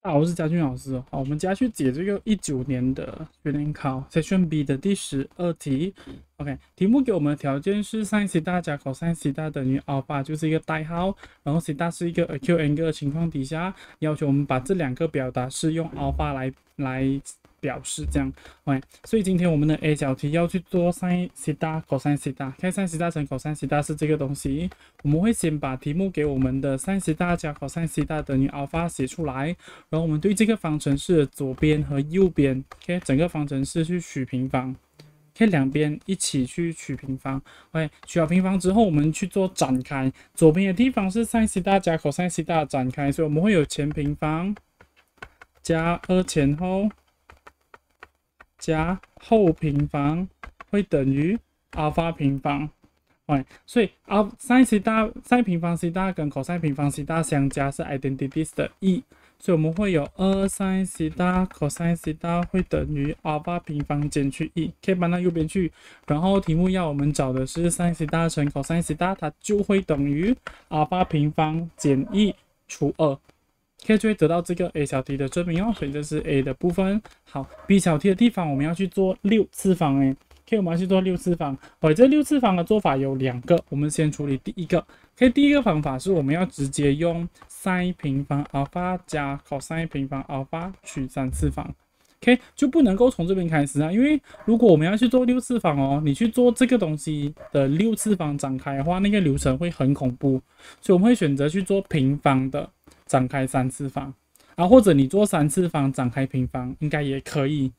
大家好，我是嘉俊老师。好，我们接下去解这个一九年的学联考 Section B 的第十二题。OK，题目给我们的条件是 sin 西大加 cos 西大等于 alpha，就是一个代号，然后西大是一个 acute angle 的情况底下，要求我们把这两个表达式用 alpha 来来。表示这样，OK，所以今天我们的 A 小题要去做 sin 西大 cos 西大，看 sin 西大乘 cos 西大是这个东西。我们会先把题目给我们的 sin 西大加 cos 西大等于 alpha 写出来，然后我们对这个方程式的左边和右边，OK，整个方程式去取平方可以两边一起去取平方，OK，取好平方之后，我们去做展开，左边的地方是 sin 西大加 cos 西大展开，所以我们会有前平方加二前后。加后平方会等于阿尔法平方，哎，所以阿 sin 西大 sin 平方西大跟 cos 平方西大相加是 identities 的 e，所以我们会有二 sin 西大 cos 西塔会等于阿尔法平方减去一可以搬到右边去。然后题目要我们找的是 sin 西大乘 cos 西塔，它就会等于阿尔法平方减一除二。可以就会得到这个 A 小题的证明哦，所以这是 A 的部分。好，B 小题的地方我们要去做六次方诶。可以，我们要去做六次方。哦，这六次方的做法有两个，我们先处理第一个。可以，第一个方法是我们要直接用 sin 平方 alpha 加 cos 平方 alpha 取三次方。OK，就不能够从这边开始啊，因为如果我们要去做六次方哦，你去做这个东西的六次方展开的话，那个流程会很恐怖，所以我们会选择去做平方的。展开三次方，啊，或者你做三次方展开平方，应该也可以。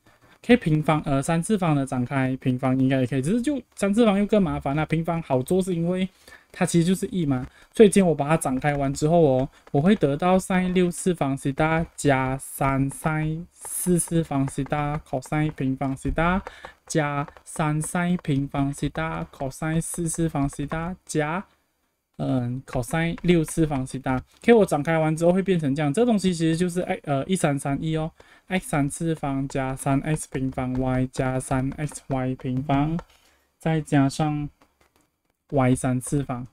可以平方，呃，三次方的展开平方应该也可以，只是就三次方又更麻烦那。平方好做是因为它其实就是 e 嘛，所以今天我把它展开完之后哦，我会得到 sin 六次方西大加三 sin 四次方西大 cos 平方西大加三 sin 平方西大 cos 四次方西大加。嗯，cos 六次方西大，K 我展开完之后会变成这样，这东西其实就是 x 呃一三三一哦，x 三次方加三 x 平方 y 加三 xy 平方，再加上 y 三次方，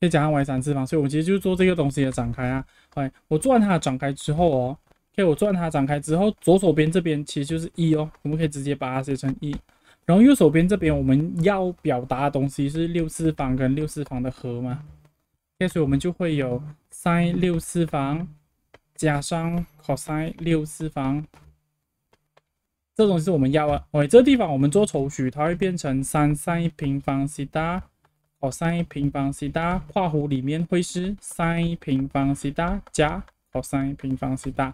再加上 y 三次方，所以我其实就做这个东西的展开啊。哎，我做完它的展开之后哦，K 我做完它展开之后，左手边这边其实就是一哦，我们可以直接把它写成一，然后右手边这边我们要表达的东西是六次方跟六次方的和嘛。所以我们就会有 sin 六次方加上 cos 六次方，这种是我们要的。OK，这个地方我们做抽取，它会变成三 sin 平方西大 cos 平方西大括弧里面会是 sin 平方西大加 cos 平方西大。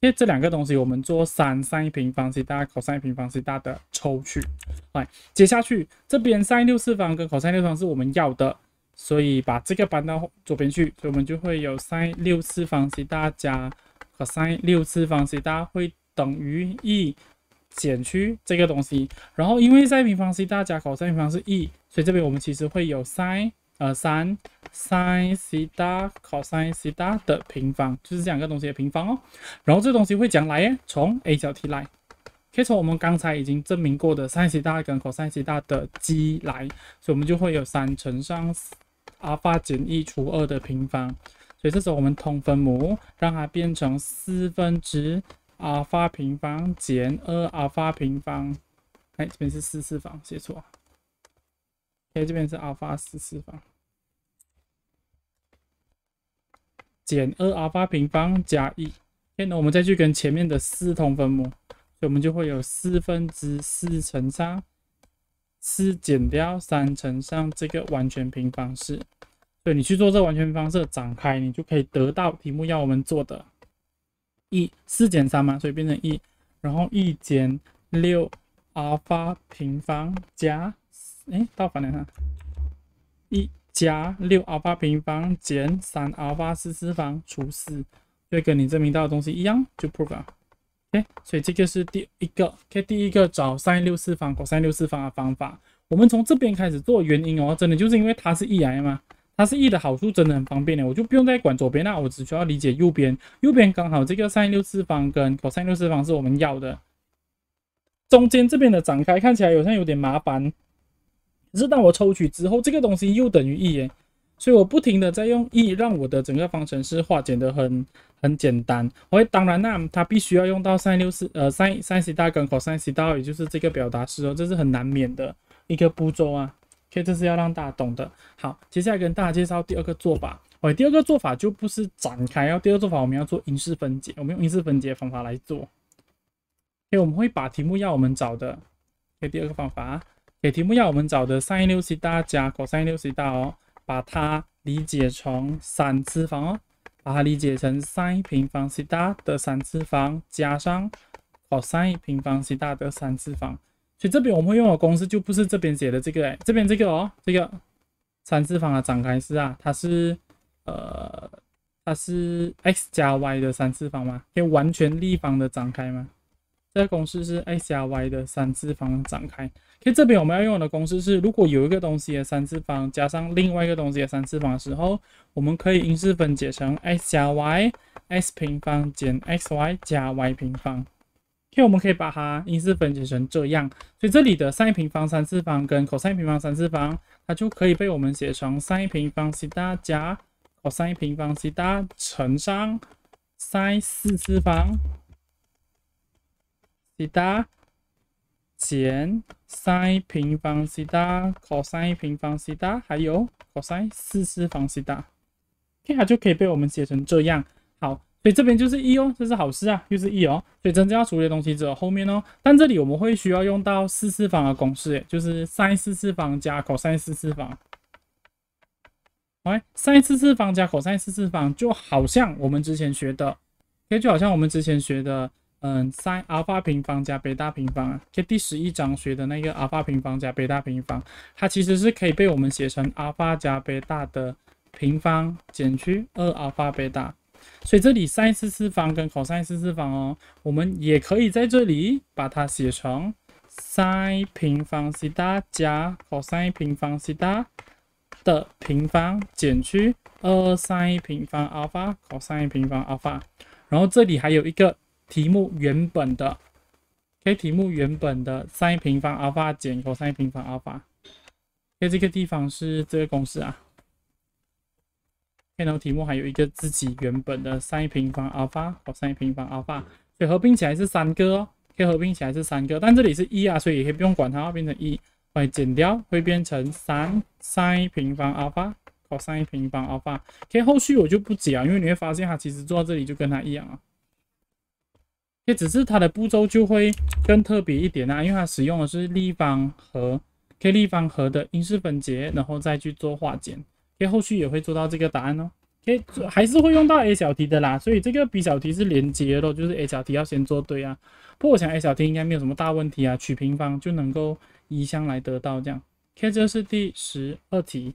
因为这两个东西我们做三 sin 平方西大 cos 平方西大的抽取。来，接下去这边 sin 六次方跟 cos 六次方是我们要的。所以把这个搬到左边去，所以我们就会有 sin 六次方西大加 cos 六次方西大会等于 e 减去这个东西。然后因为 sin 平方西大加 cos 平方是 e，所以这边我们其实会有 sin 呃三 sin 西大 cos 西大的平方，就是这两个东西的平方哦。然后这东西会讲来耶？从 A 小题来，可以从我们刚才已经证明过的 sin 西大跟 cos 西大的积来，所以我们就会有三乘上。阿尔法减一除二的平方，所以这时候我们通分母，让它变成四分之阿尔法平方减二阿尔法平方。哎，这边是四次方，写错。哎，这边是阿尔法四次方减二阿尔法平方加一。现在我们再去跟前面的四通分母，所以我们就会有四分之四乘上。四减掉三乘上这个完全平方式，对你去做这完全平方式展开，你就可以得到题目要我们做的，一四减三嘛，所以变成一，然后一减六阿尔法平方加，哎，倒反了哈，一加六阿尔法平方减三阿尔法四次方除四，就跟你证明到的东西一样，就 prove 了。哎所以这个是第一个，OK，第一个找 sin 六次方、cos 六次方的方法。我们从这边开始做原因哦，真的就是因为它是 e i 嘛，它是 e 的好处真的很方便的，我就不用再管左边那，我只需要理解右边。右边刚好这个 sin 六次方跟 cos 六次方是我们要的。中间这边的展开看起来好像有点麻烦，可是当我抽取之后，这个东西又等于 e 耶，所以我不停的在用 e 让我的整个方程式化简的很。很简单。我当然那它必须要用到 sin 六四呃 sin sin 西塔跟 cos 西塔，也就是这个表达式哦，这是很难免的一个步骤啊。OK，这是要让大家懂的。好，接下来跟大家介绍第二个做法。OK，第二个做法就不是展开，要第二个做法我们要做因式分解，我们用因式分解方法来做。OK，我们会把题目要我们找的，OK，第二个方法，给题目要我们找的 sin 六西塔加 cos 六西塔哦，把它理解成三次方哦。把它理解成 sin 平方西塔的三次方加上 cos 平方西塔的三次方，所以这边我们会用的公式就不是这边写的这个哎，这边这个哦，这个三次方的展开式啊，它是呃它是 x 加 y 的三次方吗？可以完全立方的展开吗？这个公式是 x 加 y 的三次方展开。所以这边我们要用的公式是，如果有一个东西的三次方加上另外一个东西的三次方的时候，我们可以因式分解成 x 加 y，x 平方减 xy 加 y 平方。OK，我们可以把它因式分解成这样，所以这里的 sin 平方三次方跟 cos 平方三次方，它就可以被我们写成 sin 平方西塔加 cos 平方西塔乘上 sin 四次方西塔。减 sin 平方西塔 cos 平方西塔，还有 cos 四次方西塔，OK，它就可以被我们写成这样。好，所以这边就是一哦，这是好事啊，又是一哦。所以真正要处理的东西只有后面哦。但这里我们会需要用到四次方的公式，就是 sin 四次方加 cos 四次方。，sin 四次方加 cos 四次方，就好像我们之前学的，OK，就好像我们之前学的。嗯，sin 阿尔法平方加贝塔平方啊，就第十一章学的那个阿尔法平方加贝塔平方，它其实是可以被我们写成阿尔法加贝塔的平方减去二阿尔法贝塔。所以这里 sin 四次方跟 cos 四次方哦，我们也可以在这里把它写成 sin 平方西塔加 cos 平方西塔的平方减去二 sin 平方阿尔法 cos 平方阿尔法，然后这里还有一个。题目原本的，K 题目原本的 sin 平方阿尔法减 cos 平方阿尔法，K 这个地方是这个公式啊。看到题目还有一个自己原本的 sin 平方阿尔法 cos 平方阿尔法，所以合并起来是三个哦，可以合并起来是三个，但这里是一啊，所以也可以不用管它，变成一，会减掉会变成三 sin 平方阿尔法 cos 平方阿尔法。K 后续我就不讲，因为你会发现它其实做到这里就跟它一样啊。也只是它的步骤就会更特别一点啊，因为它使用的是立方和 k 立方和的因式分解，然后再去做化简。K 后续也会做到这个答案哦。K 还是会用到 A 小题的啦，所以这个 B 小题是连接的，就是 A 小题要先做对啊。不过我想 A 小题应该没有什么大问题啊，取平方就能够移项来得到这样。K 这是第十二题。